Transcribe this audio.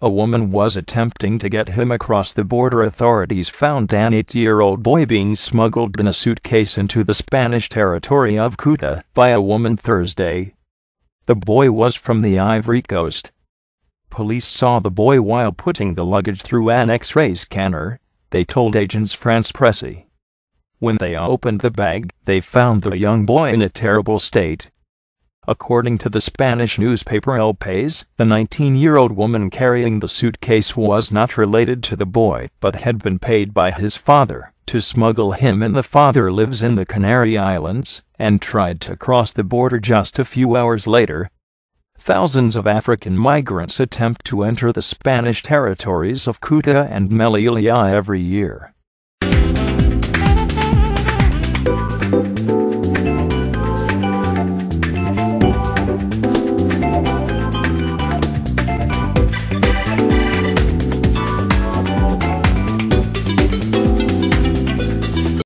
A woman was attempting to get him across the border. Authorities found an eight year old boy being smuggled in a suitcase into the Spanish territory of Ceuta by a woman Thursday. The boy was from the Ivory Coast. Police saw the boy while putting the luggage through an x ray scanner, they told Agence France Presse. When they opened the bag, they found the young boy in a terrible state. According to the Spanish newspaper El País, the 19 year old woman carrying the suitcase was not related to the boy but had been paid by his father to smuggle him in. The father lives in the Canary Islands and tried to cross the border just a few hours later. Thousands of African migrants attempt to enter the Spanish territories of Ceuta and Melilla every year.